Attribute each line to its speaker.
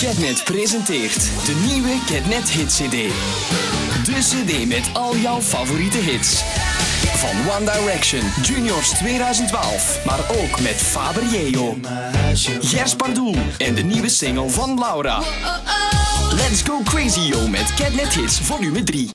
Speaker 1: Catnet presenteert de nieuwe Catnet Hit CD. De CD met al jouw favoriete hits. Van One Direction, Juniors 2012, maar ook met Faber Yeo, Gers Pardoel en de nieuwe single van Laura. Let's go crazy yo met Catnet Hits volume 3.